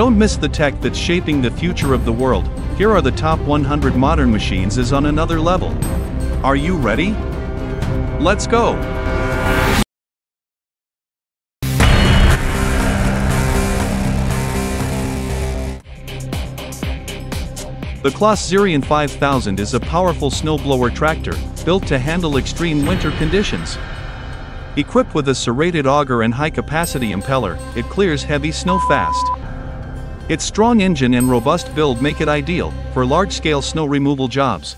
Don't miss the tech that's shaping the future of the world. Here are the top 100 modern machines is on another level. Are you ready? Let's go! The Claas Xerion 5000 is a powerful snowblower tractor, built to handle extreme winter conditions. Equipped with a serrated auger and high-capacity impeller, it clears heavy snow fast. Its strong engine and robust build make it ideal for large-scale snow removal jobs.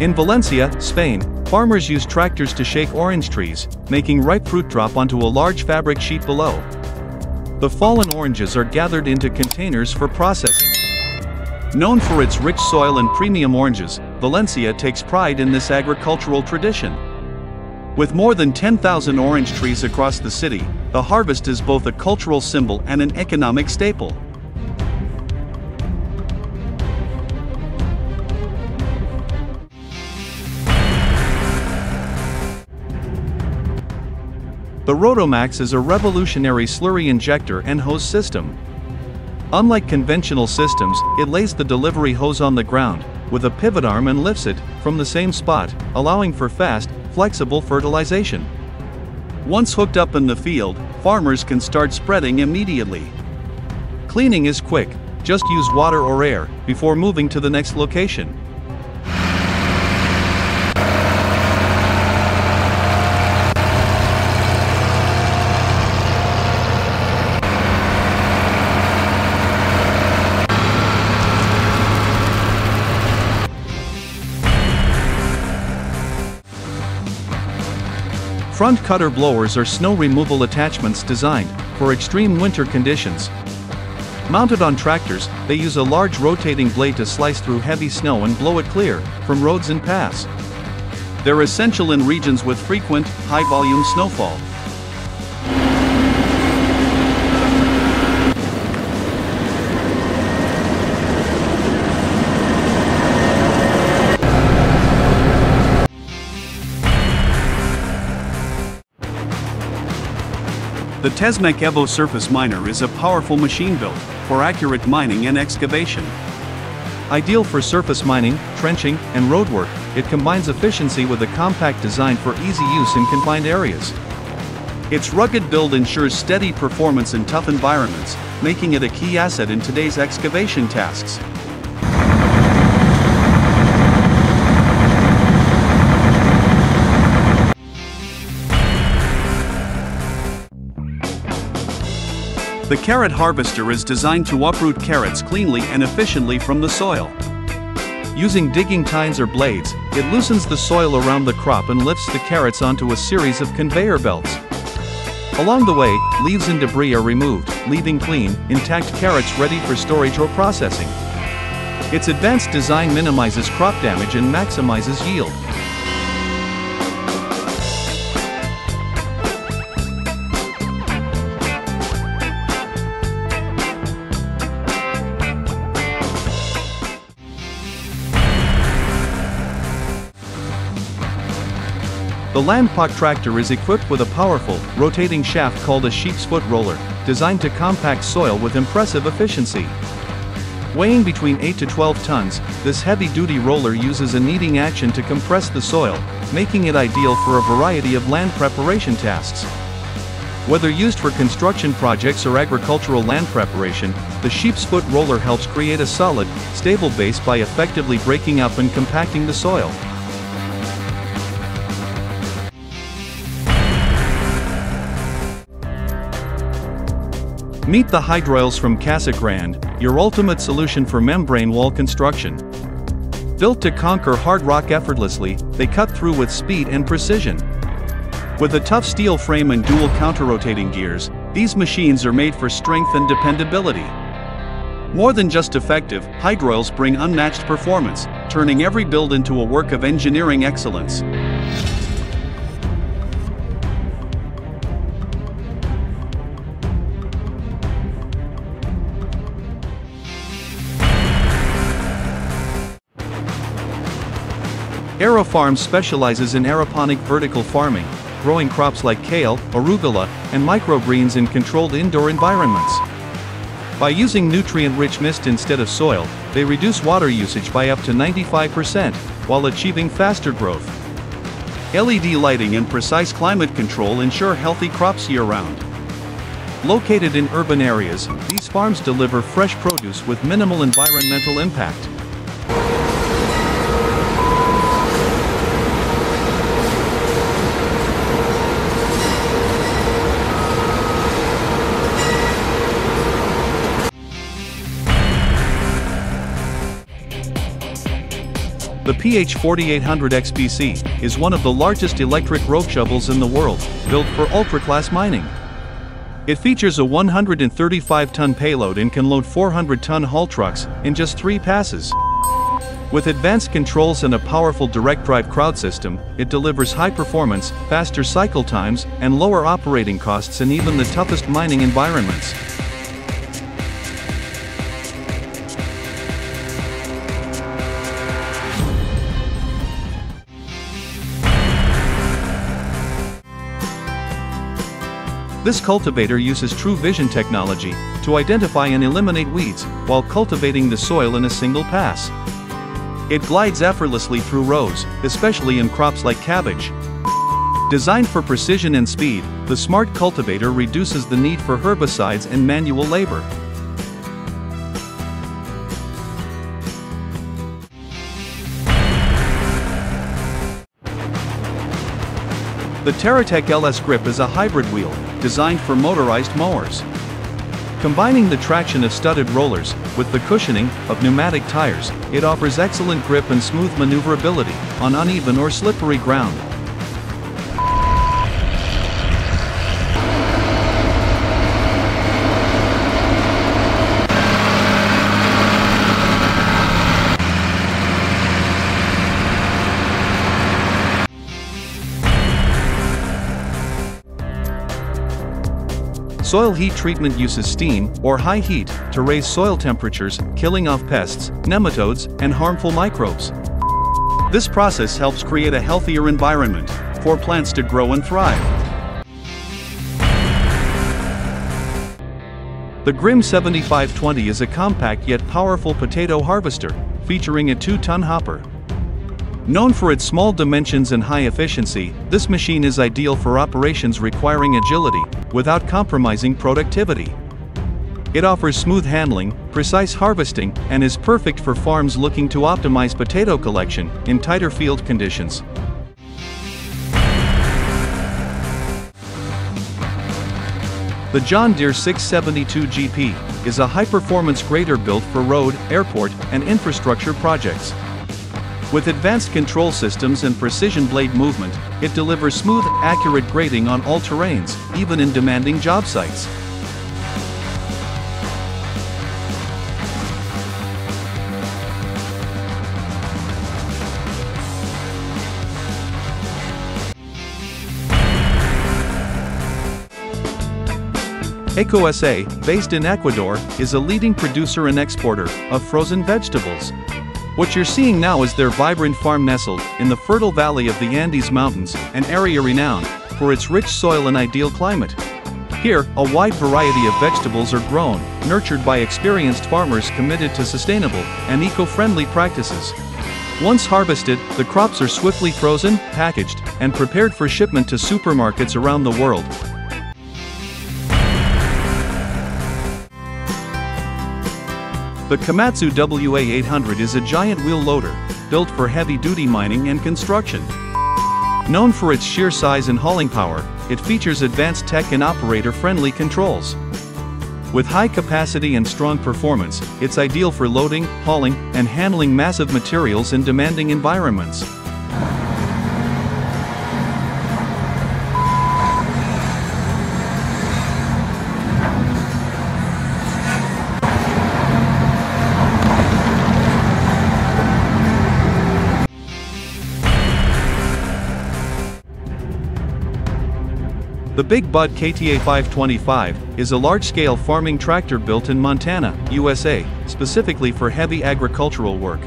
In Valencia, Spain, farmers use tractors to shake orange trees, making ripe fruit drop onto a large fabric sheet below. The fallen oranges are gathered into containers for processing. Known for its rich soil and premium oranges, Valencia takes pride in this agricultural tradition. With more than 10,000 orange trees across the city, the harvest is both a cultural symbol and an economic staple. The Rotomax is a revolutionary slurry injector and hose system. Unlike conventional systems, it lays the delivery hose on the ground, with a pivot arm and lifts it, from the same spot, allowing for fast, flexible fertilization. Once hooked up in the field, farmers can start spreading immediately. Cleaning is quick, just use water or air, before moving to the next location. Front cutter blowers are snow removal attachments designed for extreme winter conditions. Mounted on tractors, they use a large rotating blade to slice through heavy snow and blow it clear from roads and paths. They're essential in regions with frequent, high-volume snowfall. The Tesmec Evo Surface Miner is a powerful machine built for accurate mining and excavation. Ideal for surface mining, trenching, and roadwork, it combines efficiency with a compact design for easy use in confined areas. Its rugged build ensures steady performance in tough environments, making it a key asset in today's excavation tasks. The carrot harvester is designed to uproot carrots cleanly and efficiently from the soil. Using digging tines or blades, it loosens the soil around the crop and lifts the carrots onto a series of conveyor belts. Along the way, leaves and debris are removed, leaving clean, intact carrots ready for storage or processing. Its advanced design minimizes crop damage and maximizes yield. The Landpack tractor is equipped with a powerful, rotating shaft called a sheep's foot roller, designed to compact soil with impressive efficiency. Weighing between 8 to 12 tons, this heavy-duty roller uses a kneading action to compress the soil, making it ideal for a variety of land preparation tasks. Whether used for construction projects or agricultural land preparation, the sheep's foot roller helps create a solid, stable base by effectively breaking up and compacting the soil. Meet the Hydromills from Casagrande, your ultimate solution for membrane wall construction. Built to conquer hard rock effortlessly, they cut through with speed and precision. With a tough steel frame and dual counter-rotating gears, these machines are made for strength and dependability. More than just effective, Hydromills bring unmatched performance, turning every build into a work of engineering excellence. Aero Farms specializes in aeroponic vertical farming, growing crops like kale, arugula, and microgreens in controlled indoor environments. By using nutrient-rich mist instead of soil, they reduce water usage by up to 95%, while achieving faster growth. LED lighting and precise climate control ensure healthy crops year-round. Located in urban areas, these farms deliver fresh produce with minimal environmental impact. The PH4800 XPC is one of the largest electric rope shovels in the world, built for ultra-class mining. It features a 135-ton payload and can load 400-ton haul trucks in just three passes. With advanced controls and a powerful direct-drive crowd system, it delivers high performance, faster cycle times, and lower operating costs in even the toughest mining environments. This cultivator uses true vision technology to identify and eliminate weeds while cultivating the soil in a single pass. It glides effortlessly through rows, especially in crops like cabbage. Designed for precision and speed, the smart cultivator reduces the need for herbicides and manual labor. The TerraTech LS Grip is a hybrid wheel, designed for motorized mowers. Combining the traction of studded rollers with the cushioning of pneumatic tires, it offers excellent grip and smooth maneuverability on uneven or slippery ground. Soil heat treatment uses steam or high heat to raise soil temperatures, killing off pests, nematodes, and harmful microbes. This process helps create a healthier environment for plants to grow and thrive. The Grimme 7520 is a compact yet powerful potato harvester, featuring a 2-ton hopper. Known for its small dimensions and high efficiency, this machine is ideal for operations requiring agility, without compromising productivity. It offers smooth handling, precise harvesting, and is perfect for farms looking to optimize potato collection in tighter field conditions. The John Deere 672 GP is a high-performance grader built for road, airport, and infrastructure projects. With advanced control systems and precision blade movement, it delivers smooth, accurate grading on all terrains, even in demanding job sites. EcoSA, based in Ecuador, is a leading producer and exporter of frozen vegetables. What you're seeing now is their vibrant farm nestled in the fertile valley of the Andes Mountains, an area renowned for its rich soil and ideal climate. Here, a wide variety of vegetables are grown, nurtured by experienced farmers committed to sustainable and eco-friendly practices. Once harvested, the crops are swiftly frozen, packaged, and prepared for shipment to supermarkets around the world, The Komatsu WA800 is a giant wheel loader, built for heavy-duty mining and construction. Known for its sheer size and hauling power, it features advanced tech and operator-friendly controls. With high capacity and strong performance, it's ideal for loading, hauling, and handling massive materials in demanding environments. The Big Bud KTA 525 is a large-scale farming tractor built in Montana, USA, specifically for heavy agricultural work.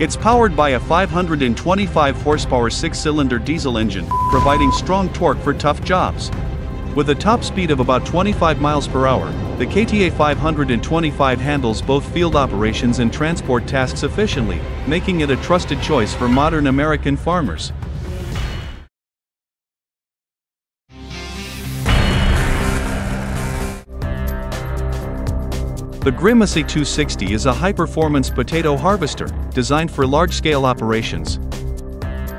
It's powered by a 525 horsepower six-cylinder diesel engine, providing strong torque for tough jobs. With a top speed of about 25 miles per hour, the KTA 525 handles both field operations and transport tasks efficiently, making it a trusted choice for modern American farmers. The Grimme SE 260 is a high-performance potato harvester, designed for large-scale operations.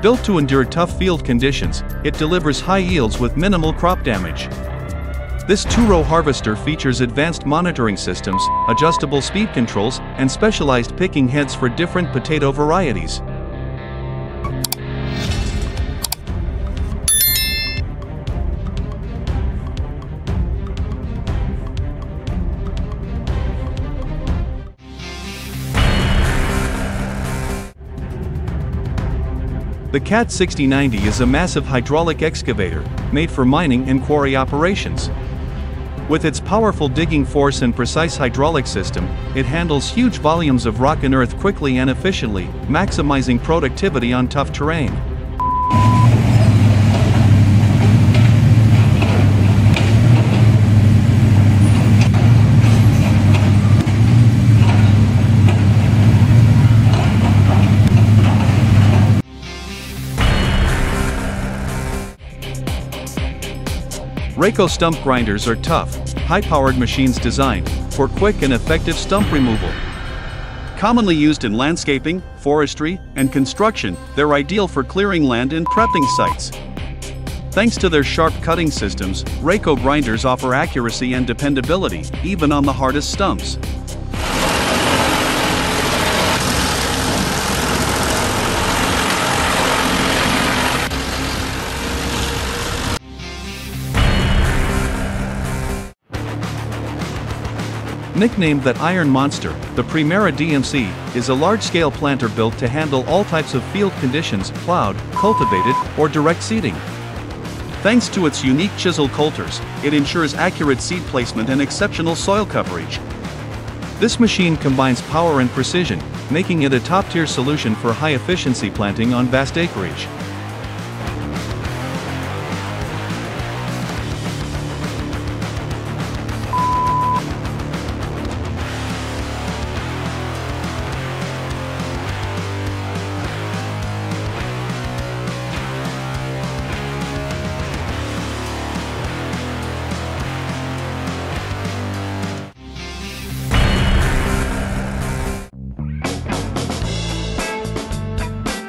Built to endure tough field conditions, it delivers high yields with minimal crop damage. This two-row harvester features advanced monitoring systems, adjustable speed controls, and specialized picking heads for different potato varieties. The CAT 6090 is a massive hydraulic excavator, made for mining and quarry operations. With its powerful digging force and precise hydraulic system, it handles huge volumes of rock and earth quickly and efficiently, maximizing productivity on tough terrain. Rayco stump grinders are tough, high-powered machines designed for quick and effective stump removal. Commonly used in landscaping, forestry, and construction, they're ideal for clearing land and prepping sites. Thanks to their sharp cutting systems, Rayco grinders offer accuracy and dependability, even on the hardest stumps. Nicknamed that Iron Monster, the Primera DMC is a large-scale planter built to handle all types of field conditions, plowed, cultivated, or direct seeding. Thanks to its unique chisel coulters, it ensures accurate seed placement and exceptional soil coverage. This machine combines power and precision, making it a top-tier solution for high-efficiency planting on vast acreage.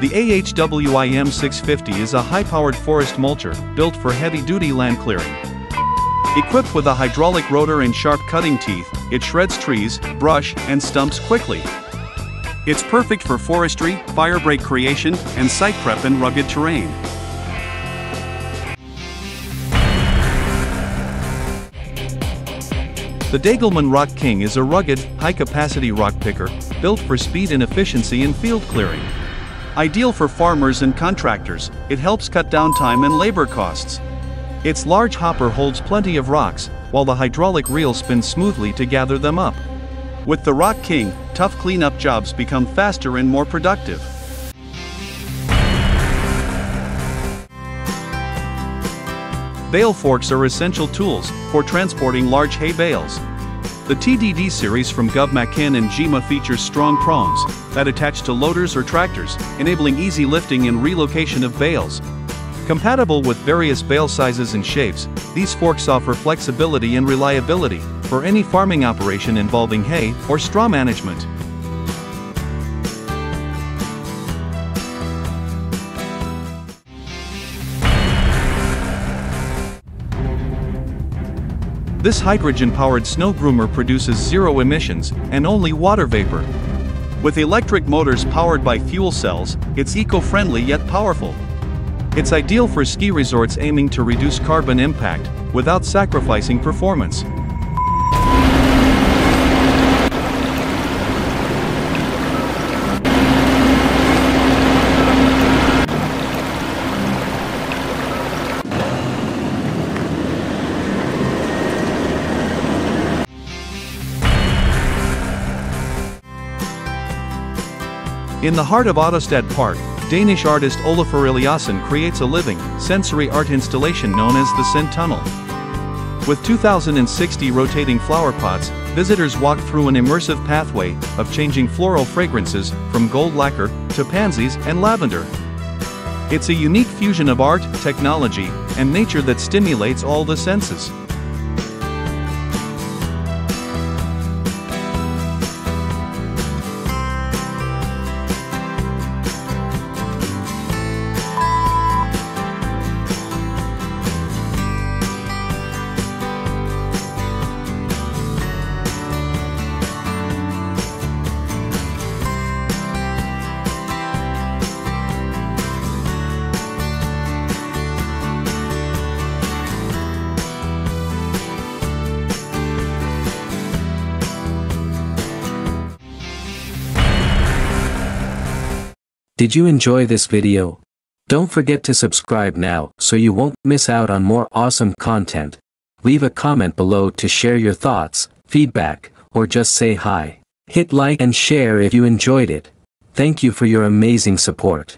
The AHWIM 650 is a high-powered forest mulcher built for heavy-duty land clearing. Equipped with a hydraulic rotor and sharp cutting teeth, it shreds trees, brush, and stumps quickly. It's perfect for forestry, firebreak creation, and site prep in rugged terrain. The Degelman Rock King is a rugged, high-capacity rock picker, built for speed and efficiency in field clearing. Ideal for farmers and contractors, it helps cut down time and labor costs. Its large hopper holds plenty of rocks, while the hydraulic reel spins smoothly to gather them up. With the Rock King, tough cleanup jobs become faster and more productive. Bale forks are essential tools for transporting large hay bales. The TDD series from GovMakin and Gema features strong prongs that attach to loaders or tractors, enabling easy lifting and relocation of bales. Compatible with various bale sizes and shapes, these forks offer flexibility and reliability for any farming operation involving hay or straw management. This hydrogen-powered snow groomer produces zero emissions and only water vapor. With electric motors powered by fuel cells, it's eco-friendly yet powerful. It's ideal for ski resorts aiming to reduce carbon impact without sacrificing performance. In the heart of Autostadt Park, Danish artist Olafur Eliasson creates a living, sensory art installation known as the Scent Tunnel. With 2,060 rotating flower pots, visitors walk through an immersive pathway of changing floral fragrances from gold lacquer to pansies and lavender. It's a unique fusion of art, technology, and nature that stimulates all the senses. Did you enjoy this video? Don't forget to subscribe now so you won't miss out on more awesome content. Leave a comment below to share your thoughts, feedback, or just say hi. Hit like and share if you enjoyed it. Thank you for your amazing support.